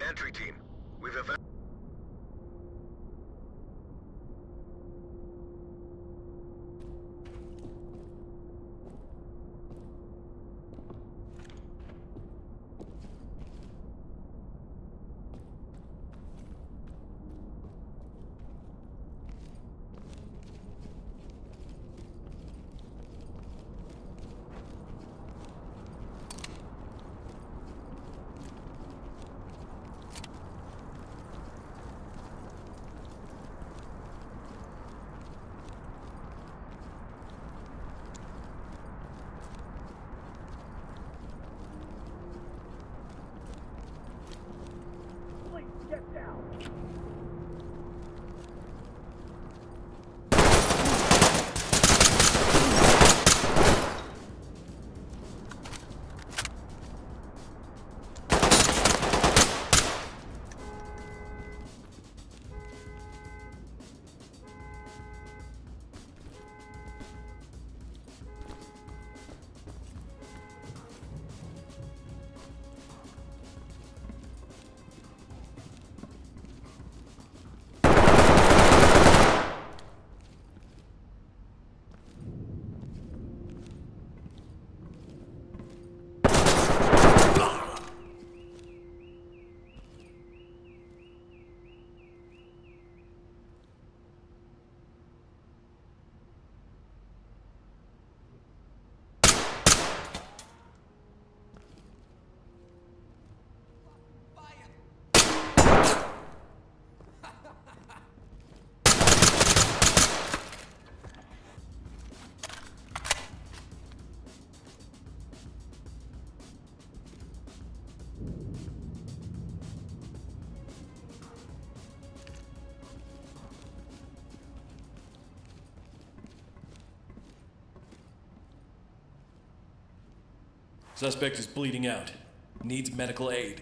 Entry team, we've evac- Suspect is bleeding out. Needs medical aid.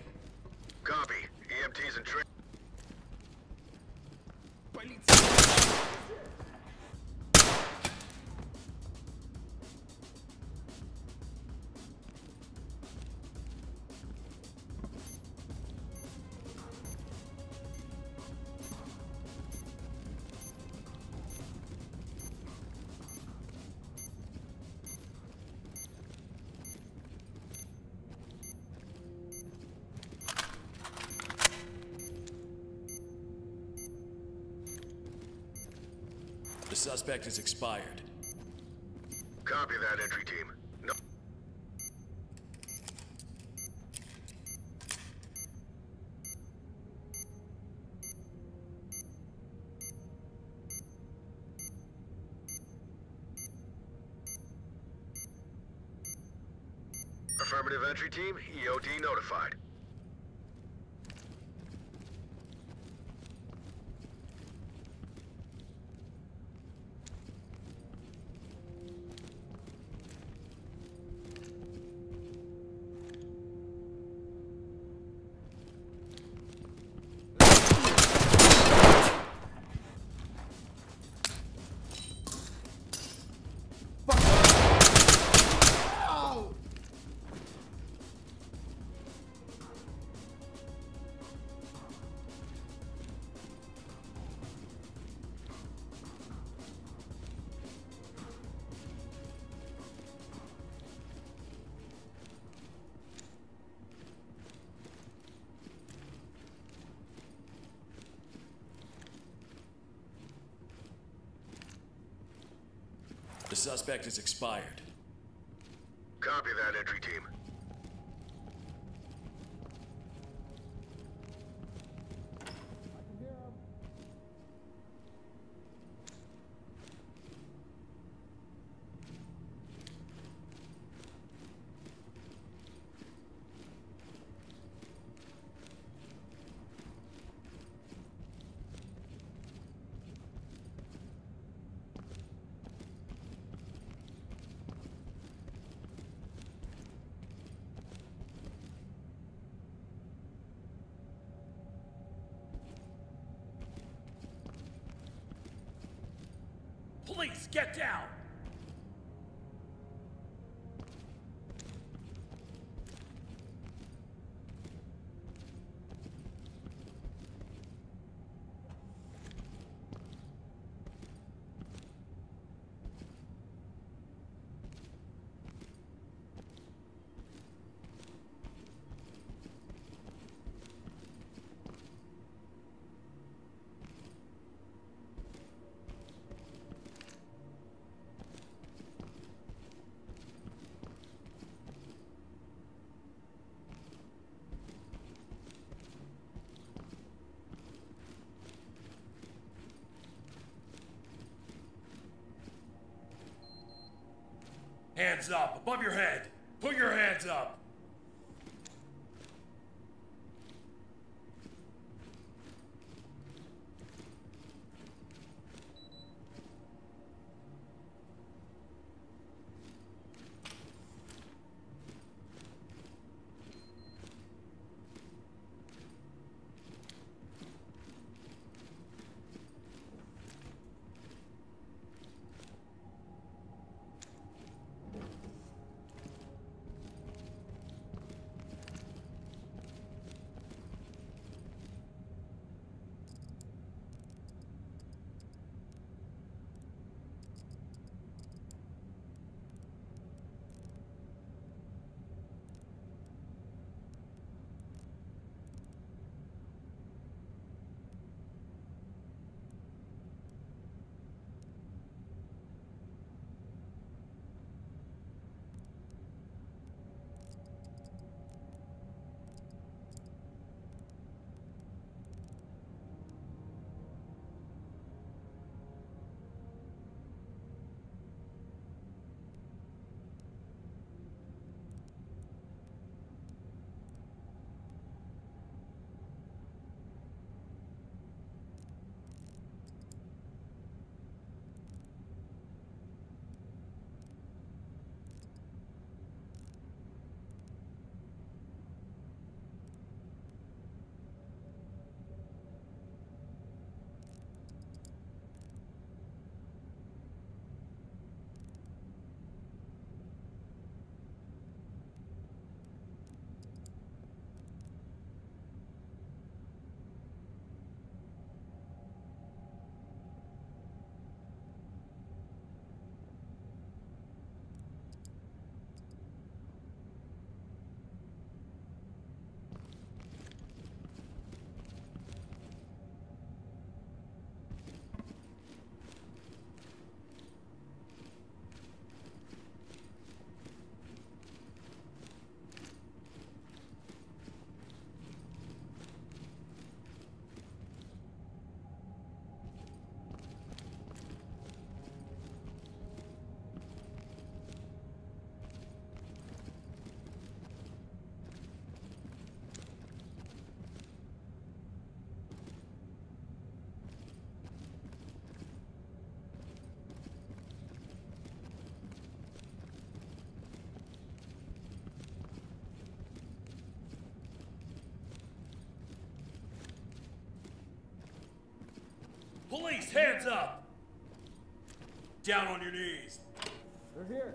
Suspect is expired. Copy that, entry team. No- Affirmative entry team, EOD notified. Suspect is expired. Copy that, entry team. Police, get down! Hands up, above your head. Put your hands up. Police, hands up! Down on your knees. They're here.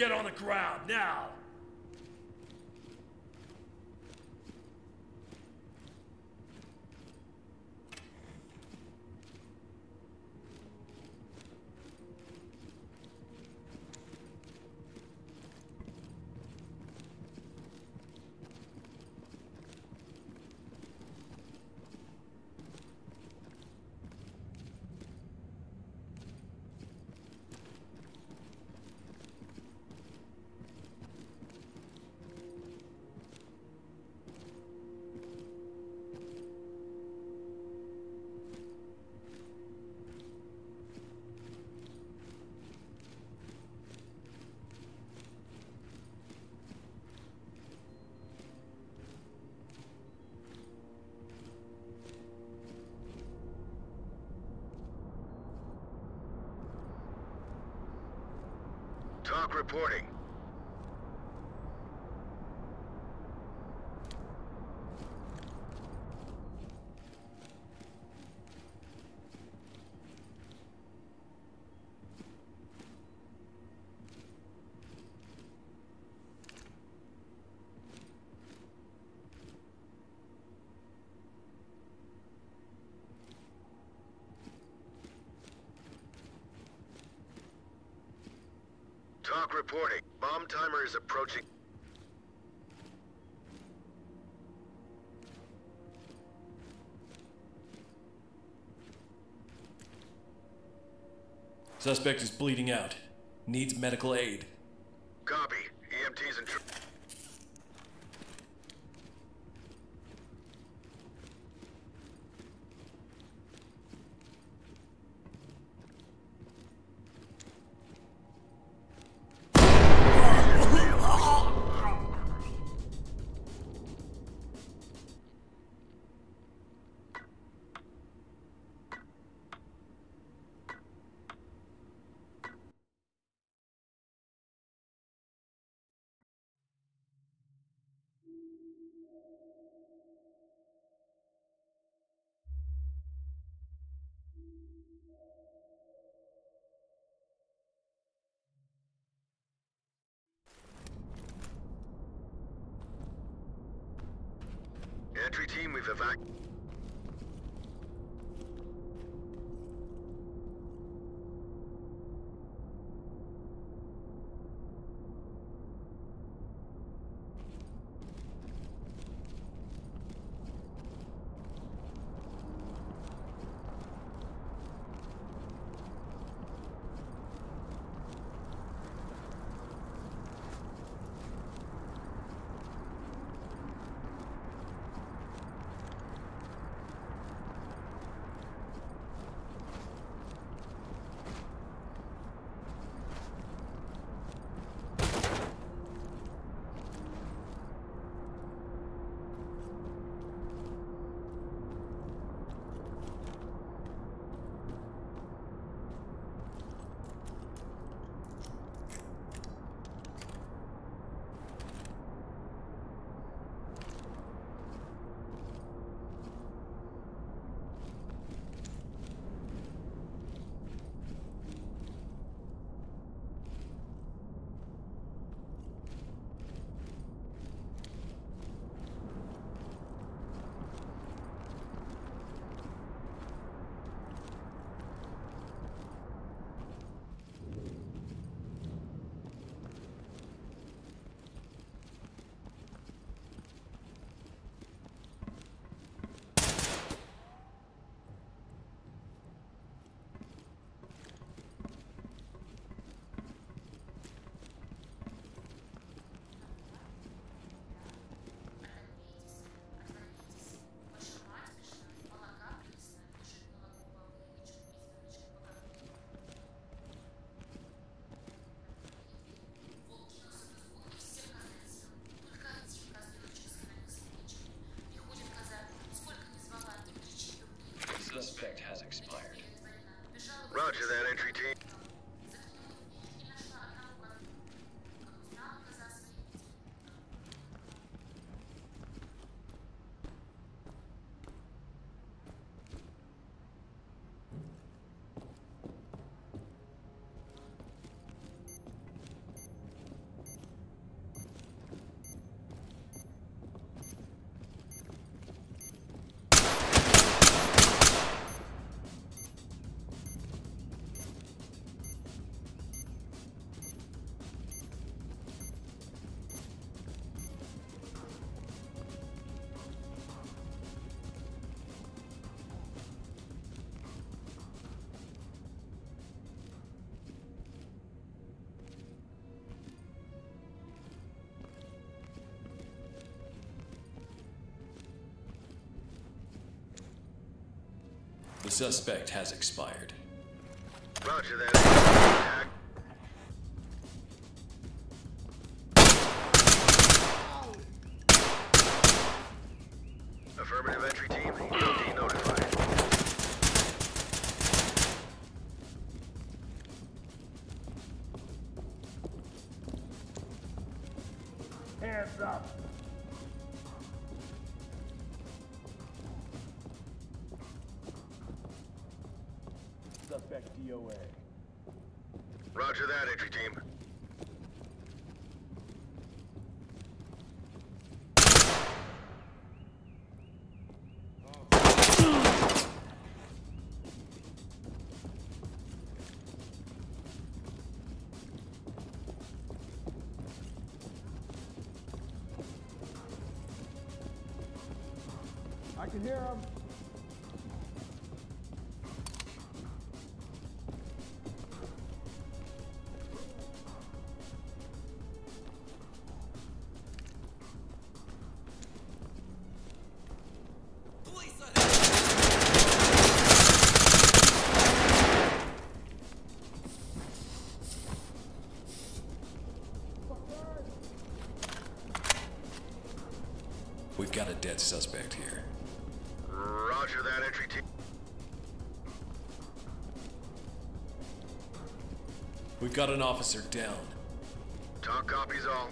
Get on the ground, now! Reporting. Timer is approaching. Suspect is bleeding out. Needs medical aid. Copy. EMTs and... evac... The Suspect has expired. Roger that entry. Suspect has expired. Roger that. DOA. Roger that, entry team. I can hear him. Got suspect here. Roger that, entry team. We've got an officer down. TOC copies all.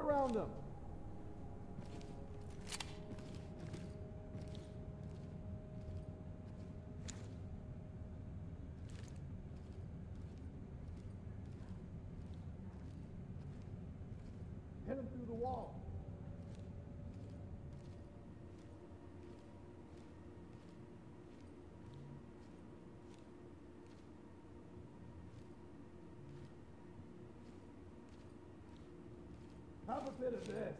Around them. Hit him through the wall. Have a bit of this.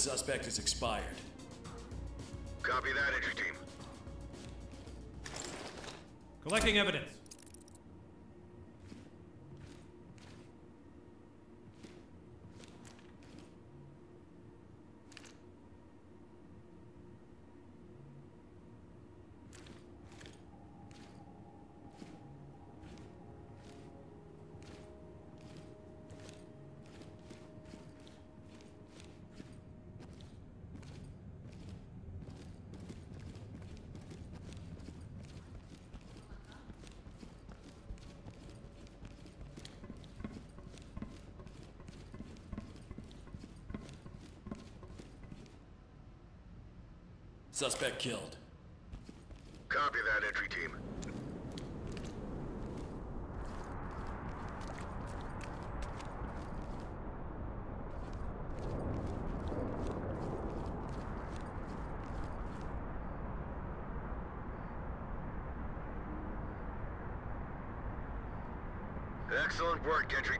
Suspect is expired. Copy that, entry team. Collecting evidence. Suspect killed. Copy that, entry team. Excellent work, entry.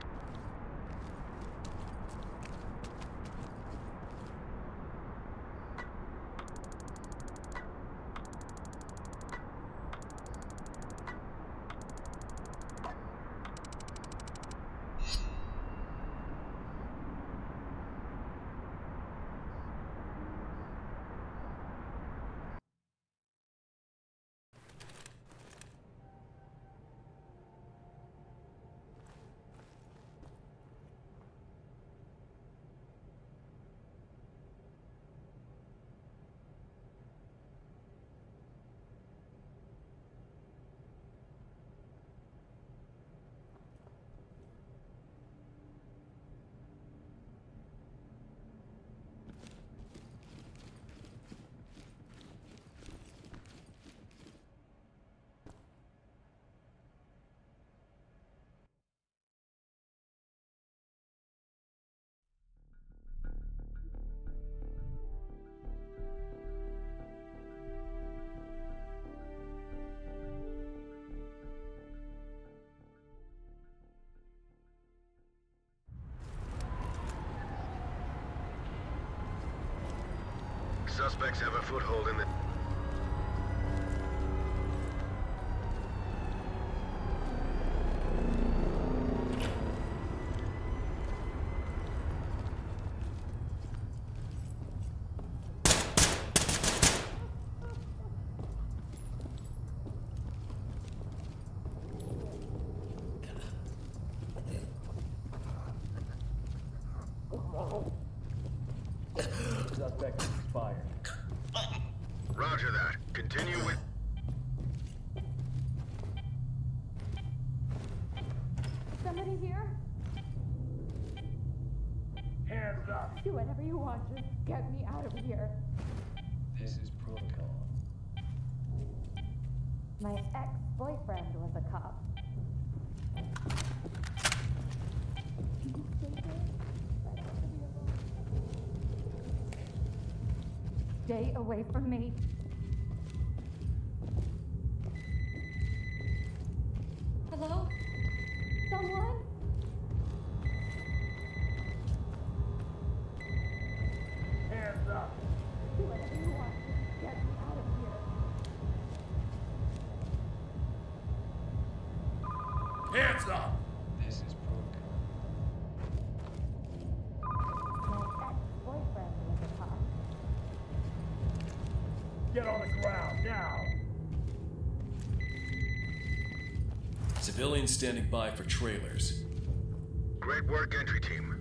Suspects have a foothold in the... Suspect expired. Roger that. Continue with... Somebody here? Hands up. Do whatever you want. Just get me out of here. This is protocol. My ex-boyfriend was a cop. Stay away from me. standing by for trailers. Great work, entry team.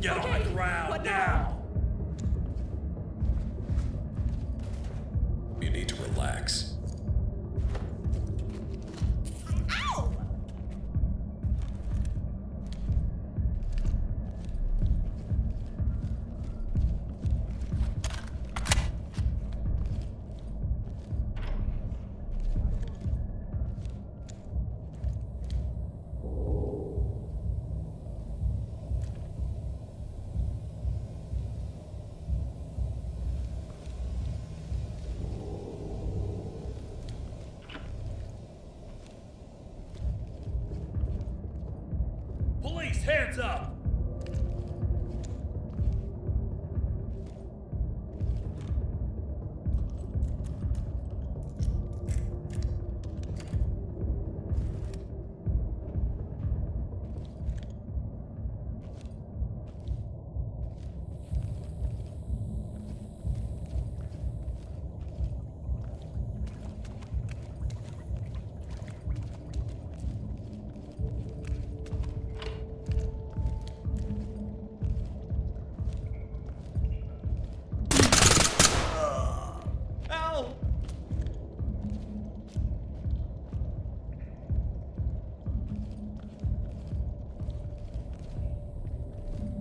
Get okay. on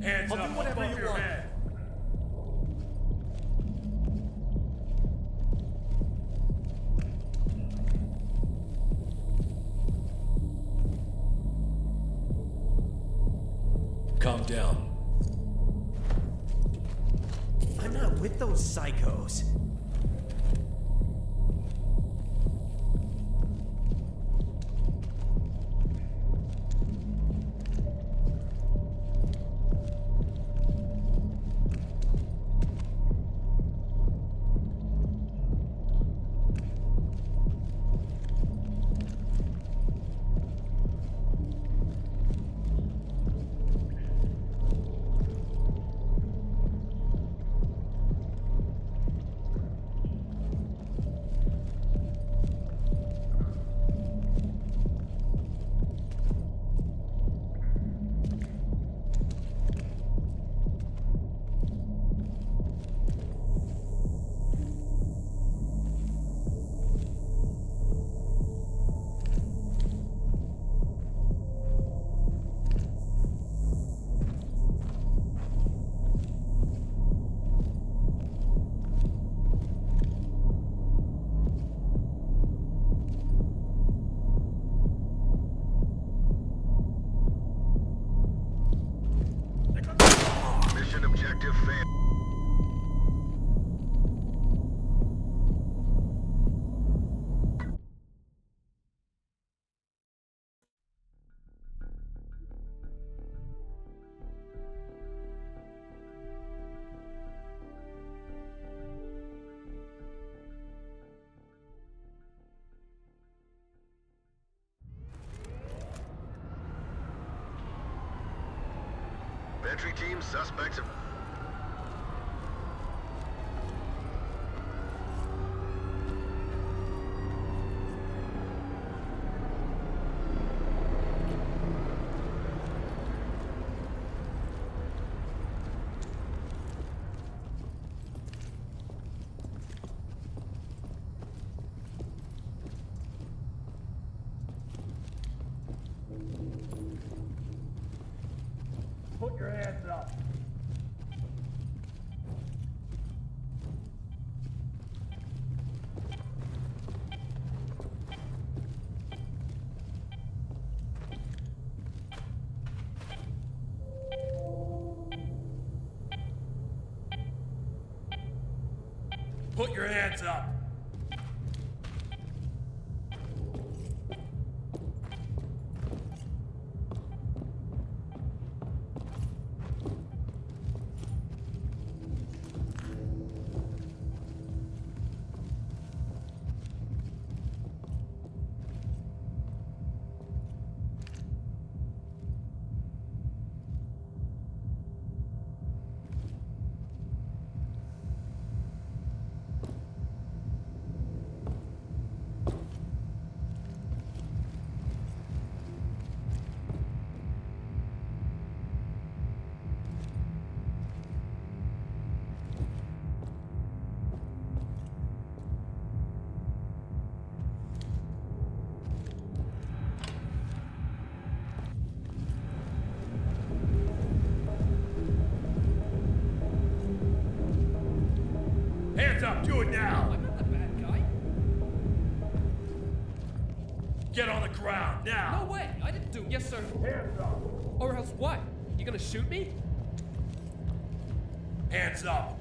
Hands I'll up, do whatever you want. Head. Calm down. I'm not with those psychos. Entry team, suspects have... Hands up, do it now. I'm not the bad guy. Get on the ground now. No way. I didn't do. It. Yes, sir. Hands up. Or else what? You gonna shoot me? Hands up,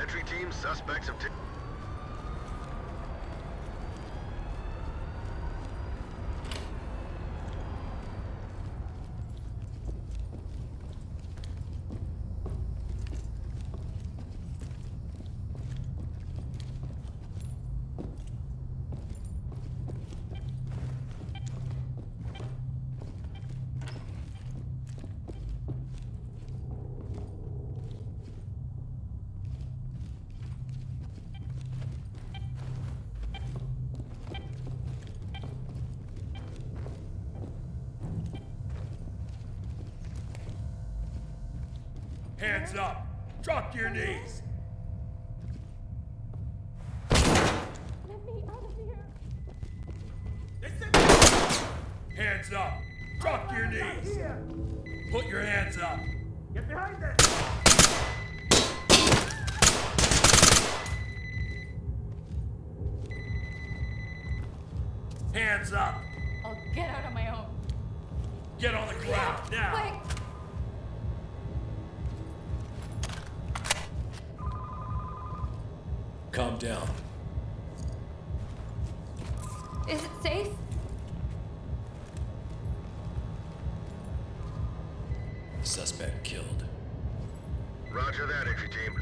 Entry team, suspects have... ta- Hands up. Drop to your knees. Get me out of here. Hands up. Drop your knees. Put your hands up. Get behind it. Hands up. I'll get out on my own. Get on the ground now. Quick. Calm down. Is it safe? Suspect killed. Roger that, entry team.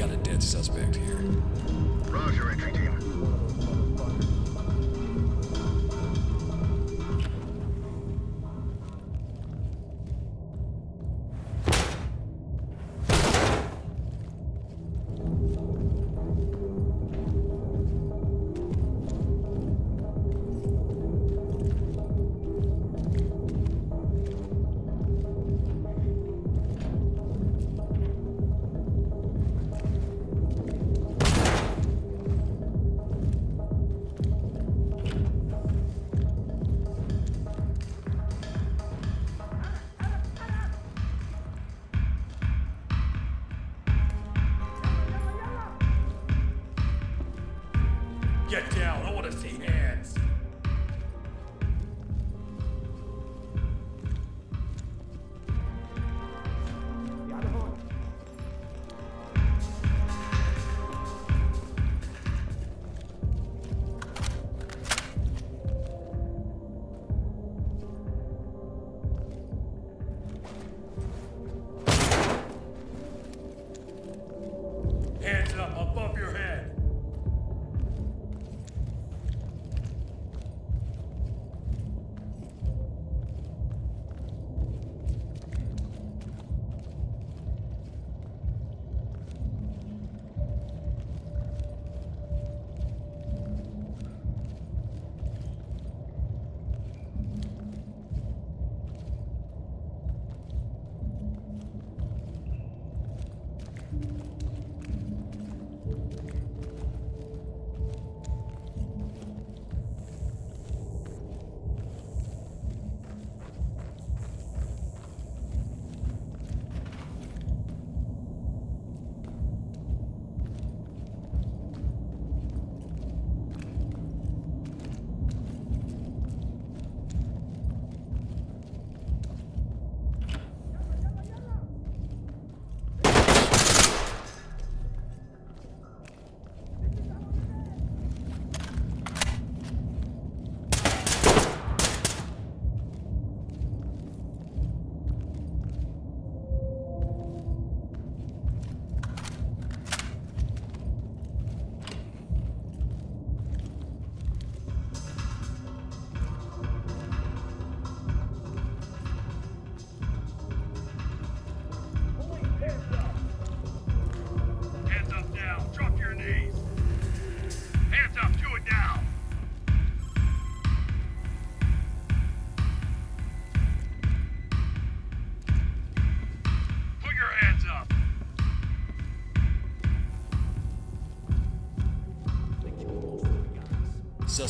Got a dead suspect here. Roger, entry team.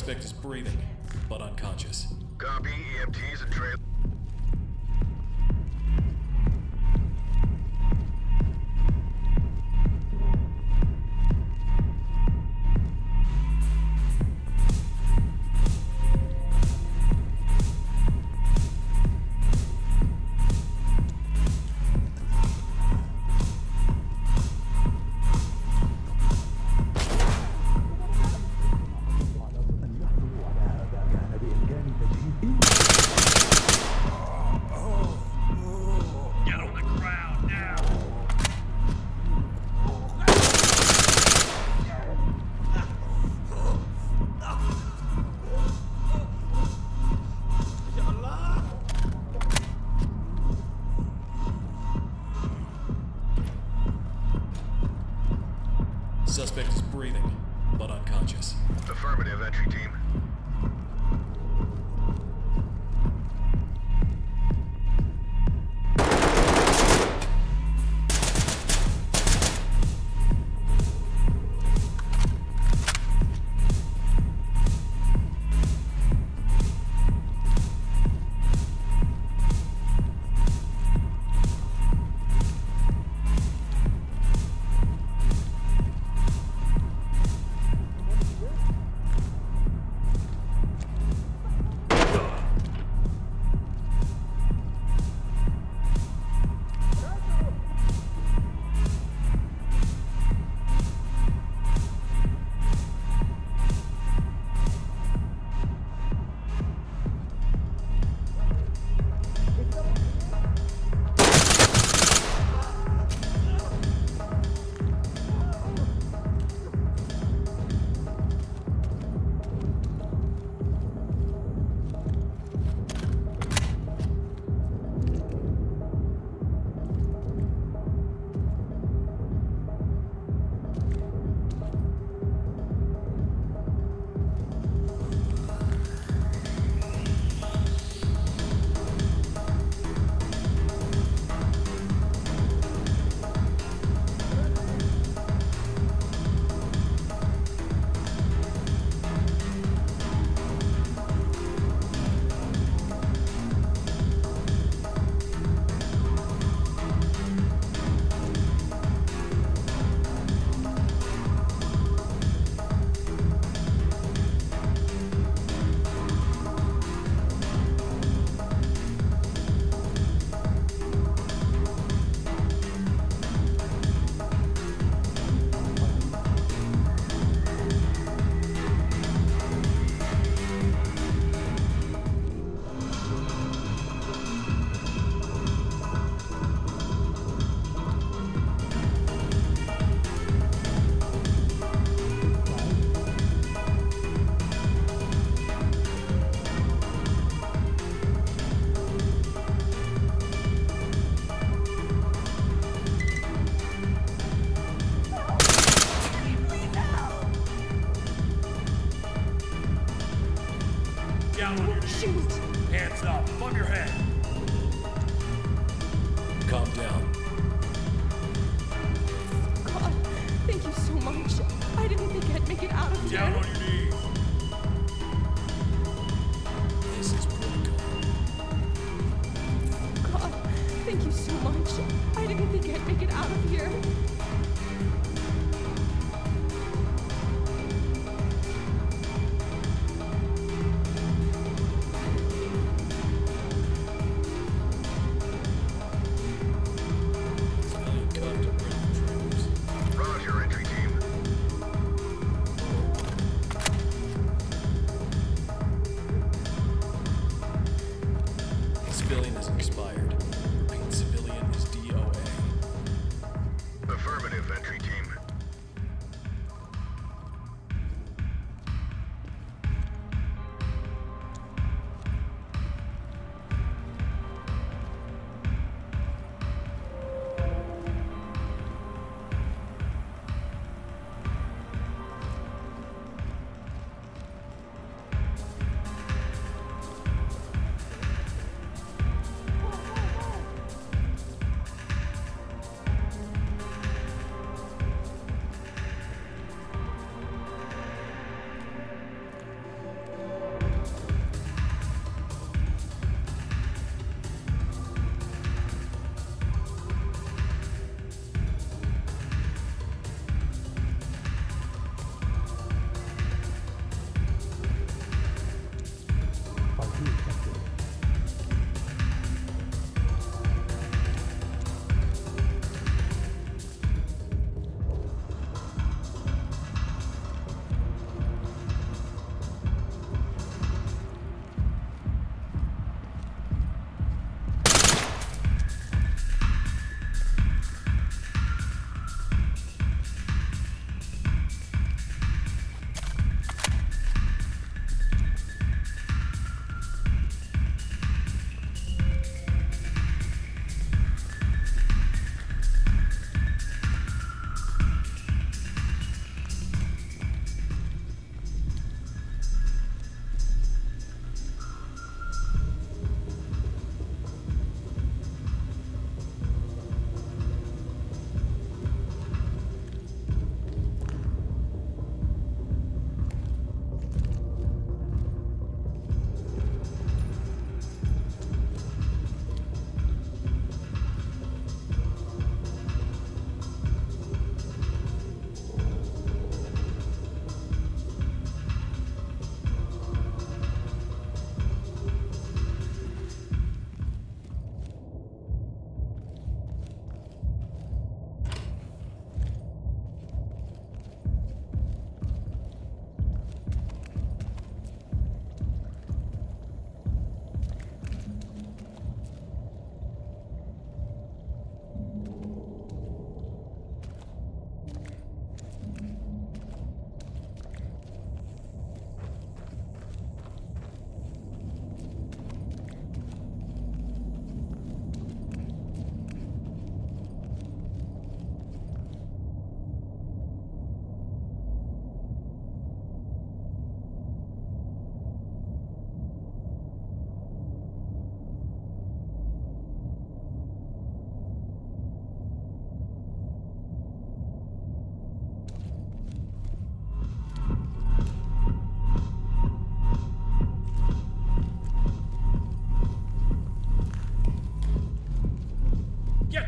Suspect is breathing, but unconscious. Copy, EMTs and trail.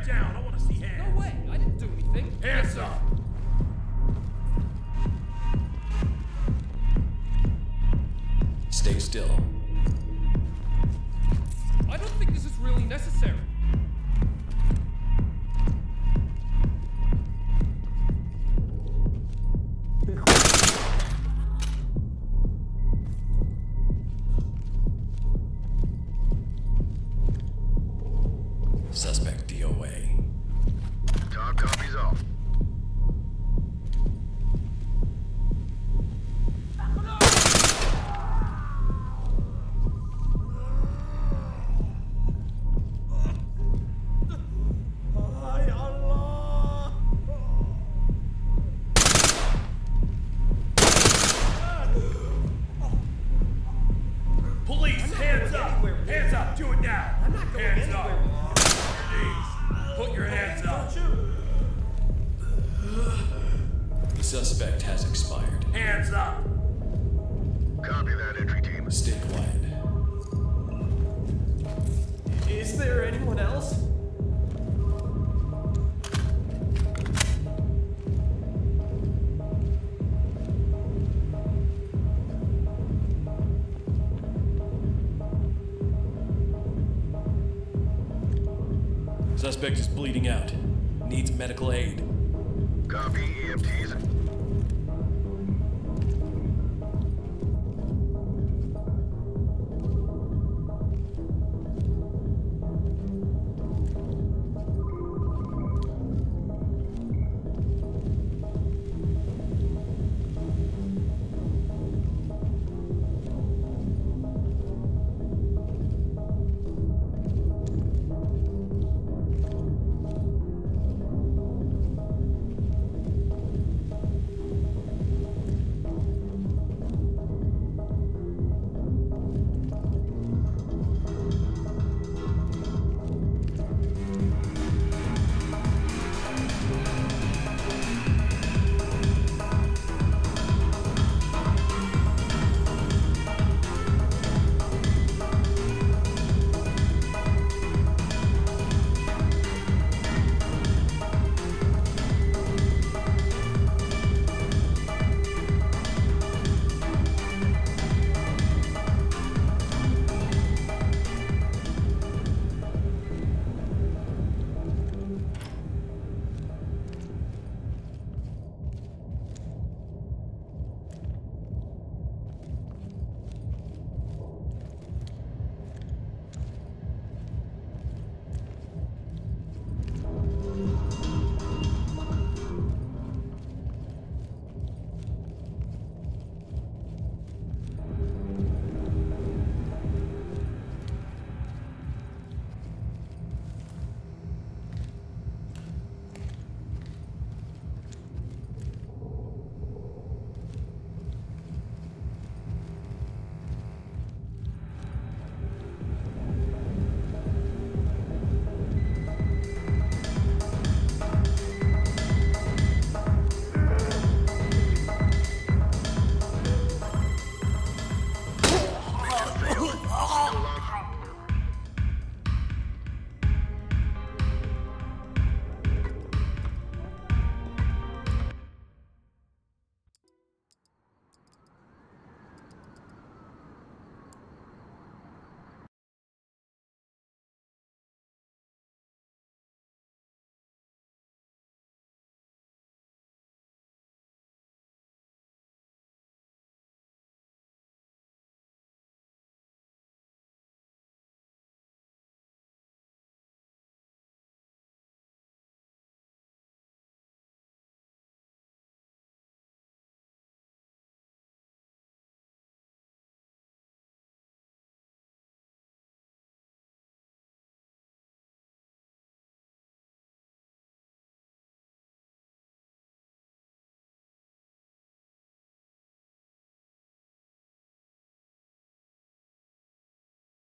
down. Suspect is bleeding out. Needs medical aid. Copy. EMTs